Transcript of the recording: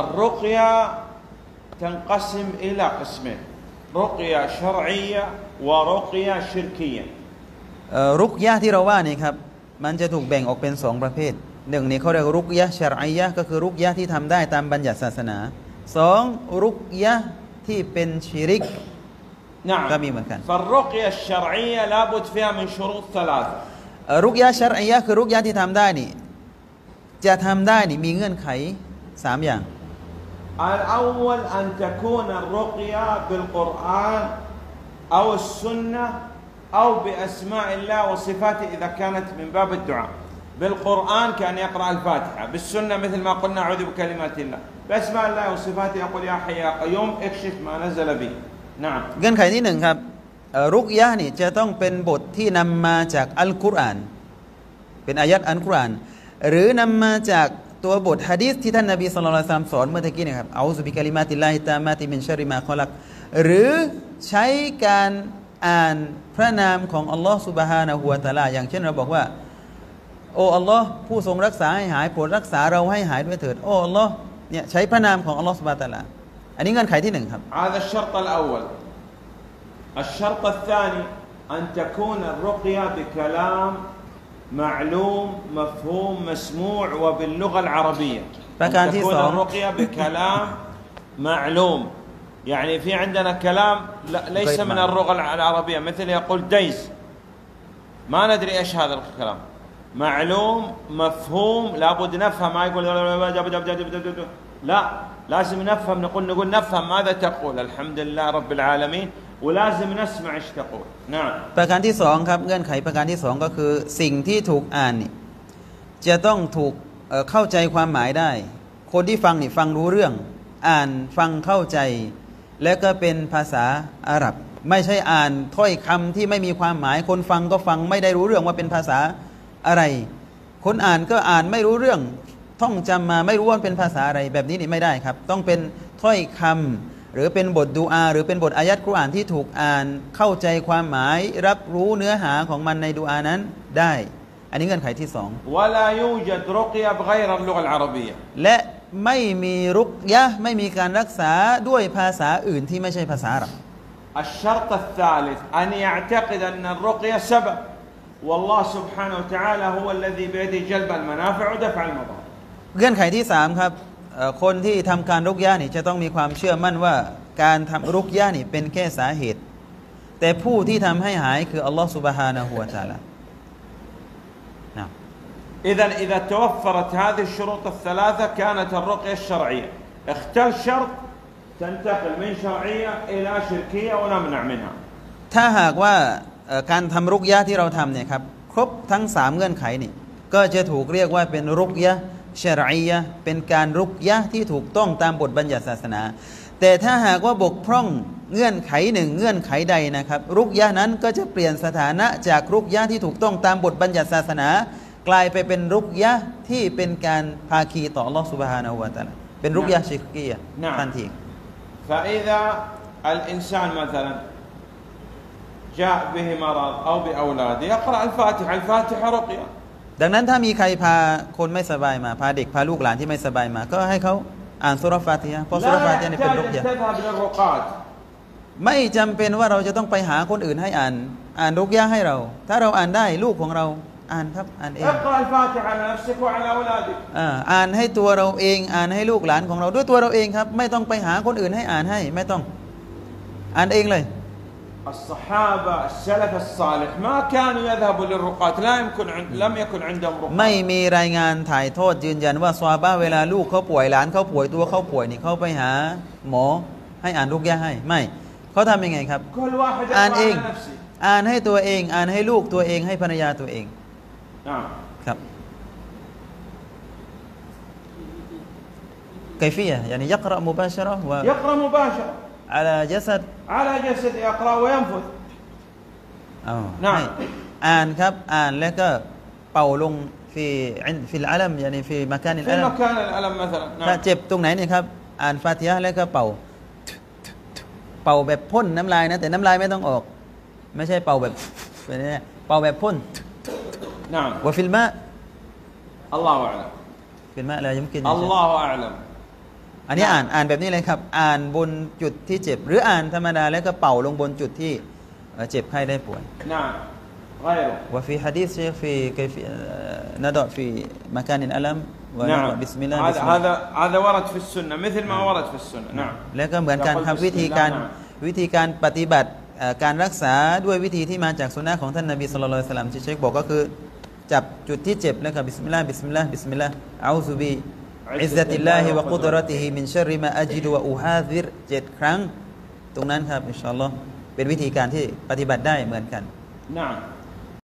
الرقية تنقسم إلى قسمين رقية شرعية ورقية شركية เอ่อรุกยะที่เราว่านี่ครับ มันจะถูกแบ่งออกเป็นสองประเภทหนึ่งนี่เขาเรียกว่ารุกยะชรอียะก็คือรุกยะที่ทำได้ตามบัญญัติศาสนาสองรุกยะที่เป็นชิริก نعم كم يمكن؟ فالرقية الشرعية لابد فيها من شروط ثلاثة เอ่อรุกยะชรอียะคือรุกยะที่ทำได้นี่ จะทำได้นี่มีเงื่อนไขสามอย่าง الأول أن تكون الرقية بالقرآن أو السنة أو بأسماء الله وصفاته إذا كانت من باب الدعاء بالقرآن كان يقرأ الفاتحة بالسنة مثل ما قلنا أعوذ بكلمات الله بأسماء الله وصفاته يقول يا حي يا قيوم اكشف ما نزل بي نعم เงื่อนไขที่หนึ่งครับเอ่อรุกยะนี่จะต้องเป็นบทที่นำมาจากอัลกุรอาน เป็นอายัดอัลกุรอาน หรือนำมาจาก ตัวบทฮะดีษที่ท่านนบีสุลต่านสอนเมื่อตะกี้นะครับเอาสุบิกาลิมาติลลาฮิตามาติมินชาริมาคอลัก หรือใช้การอ่านพระนามของอัลลอฮ์ سبحانه และ تعالى อย่างเช่นเราบอกว่า โอ้อัลลอฮ์ผู้ทรงรักษาให้หายโปรดรักษาเราให้หายด้วยเถิด โอ้อัลลอฮ์เนี่ยใช้พระนามของอัลลอฮ์ سبحانه และ تعالى อันนี้เงื่อนไขที่หนึ่งครับ هذا الشرط الأول الشرط الثاني أن تكون الرقية بكلام معلوم مفهوم مسموع وباللغة العربية. فكان تكون. الرقية بكلام معلوم. يعني في عندنا كلام لا ليس من. اللغة العربية. مثل يقول ديز ما ندري إيش هذا الكلام. معلوم مفهوم لابد نفهم. ما يقول لا لازم نفهم. نقول نقول نفهم ماذا تقول. الحمد لله رب العالمين. ولازم نسمع ايش تقول نعم ประการที่สองครับเงื่อนไขประการที่สองก็คือสิ่งที่ถูกอ่านนี่จะต้องถูกเอ่อเข้าใจความหมายได้ คนที่ฟังนี่ฟังรู้เรื่อง อ่านฟังเข้าใจ และก็เป็นภาษาอาหรับ ไม่ใช่อ่านถ้อยคำที่ไม่มีความหมาย คนฟังก็ฟังไม่ได้รู้เรื่องว่าเป็นภาษาอะไร คนอ่านก็อ่านไม่รู้เรื่อง ท่องจำมาไม่รู้ว่าเป็นภาษาอะไรแบบนี้นี่ไม่ได้ครับ ต้องเป็นถ้อยคำ หรือเป็นบทดูอา หรือเป็นบทอายัดกุรอานที่ถูกอ่านเข้าใจความหมาย รับรู้เนื้อหาของมันในดูอานั้นได้ อันนี้เงื่อนไขที่สอง ولا يوجد رقية بغير اللغة العربية และไม่มีรุกยะห์ไม่มีการรักษาด้วยภาษาอื่นที่ไม่ใช่ภาษาอาหรับ الشرط الثالث أن يعتقد أن الرقية سبب والله سبحانه وتعالى هو الذي بيده جلب المنافع ودفع المضار เงื่อนไขที่สามครับเอ่อ คนที่ทำการรุกยะห์นี่จะต้องมีความเชื่อมั่นว่าการทำรุกยะห์นี่เป็นแค่สาเหตุ แต่ผู้ที่ทำให้หายคืออัลลอฮฺสุบฮานะฮูวะตะอาลานะ إذا إذا توفرت هذه الشروط الثلاثة كانت الرقية الشرعية اختل شرط تنتقل من شرعية إلى شركية ونمنع منها ถ้าหากว่าเอ่อการทำรุกยะห์ที่เราทำเนี่ยครับครบทั้งสามเงื่อนไขนี่ก็จะถูกเรียกว่าเป็นรุกยะห์ ชรอียะห์เป็นการรุกยะห์ที่ถูกต้องตามบทบัญญัติศาสนา แต่ถ้าหากว่าบกพร่องเงื่อนไขหนึ่งเงื่อนไขใดนะครับ รุกยะห์นั้นก็จะเปลี่ยนสถานะจากรุกยะห์ที่ถูกต้องตามบทบัญญัติศาสนา กลายไปเป็นรุกยะห์ที่เป็นการภาคีต่อ Allah سبحانه และ تعالى เป็นรุกยะห์ชิรกียะห์ نعم ทันที فإذا الإنسان مثلا جاء به مرض أو بأولاده يقرأ الفاتحة الفاتحة رقية ดังนั้นถ้ามีใครพาคนไม่สบายมา พาเด็กพาลูกหลานที่ไม่สบายมา ก็ให้เขาอ่านสุรฟาติยาเพราะสุรฟาติยาเนี่ยเป็นรุกยาไม่จำเป็นว่าเราจะต้องไปหาคนอื่นให้อ่าน อ่านรุกยาให้เรา ถ้าเราอ่านได้ลูกของเราอ่านครับอ่านเองอ่านให้ตัวเราเอง อ่านให้ลูกหลานของเราด้วยตัวเราเองครับ ไม่ต้องไปหาคนอื่นให้อ่านให้ ไม่ต้อง อ่านเองเลย الصحابة السلف الصالح ما كانوا يذهبوا للرقاة لا يمكن عند لم يكن عندهم ไม่ رقاة มีรายงานถ่ายโทษยืนยันว่าซวาบ้าเวลาลูกเขาป่วยหลานเขาป่วยตัวเขาป่วยนี่เขาไปหาหมอให้อ่านรุกยะห์ให้ ไม่เขาทำยังไงครับ كل واحد อ่าน يقرأ เอง على نفسه อ่านให้ตัวเอง อ่านให้ลูกตัวเองให้ภรรยาตัวเอง نعم ครับ كيفية يعني يقرأ مباشرة يقرأ مباشرة وعلى جسد على جسد يقرأ وينفذ อ๋อ น่ะ ให้อ่านครับ อ่านแล้วก็เป่าลง في عند في العلم يعني في مكان في الألم مكان الألم مثلا ถ้า نعم เจ็บตรงไหนเนี่ยครับ อ่านฟาติฮะห์แล้วก็เป่า เป่าแบบพ่นน้ำลายนะ แต่น้ำลายไม่ต้องออก ไม่ใช่เป่าแบบแบบนี้เป่าแบบพ่น نعم وفي الماء الله أعلم في الماء لا يمكن الله أعلم อันนี้อ่านอ่านแบบนี้เลยครับ อ่านบนจุดที่เจ็บ หรืออ่านธรรมดาแล้วก็เป่าลงบนจุดที่เอ่อเจ็บไข้ได้ป่วย نعم غيره وفي حديث شيخ في كيف آه، نضع في مكان الألم ونقرأ نعم بسم الله هذا بسم الله هذا هذا ورد في السنة مثل ما ورد في السنة نعم แล้วก็เหมือนกัน يقول ครับ بسم วิธี الله การ نعم วิธีการปฏิบัติเอ่อการรักษาด้วยวิธีที่มาจากสุนนะของท่านนบีสุลต่านสลัมที่เชคบอกก็คือ จับจุดที่เจ็บแล้วก็บิสมิลลาห์บิสมิลลาห์บิสมิลลาห์อาซุบี อิซติลลาฮิวะกุดรติฮิมินชริมาอจิดวะอูฮาซิรเจ็ดครั้ง ตรงนั้นครับ إن شاء اللهเป็นวิธีการที่ปฏิบัติได้เหมือนกันนะ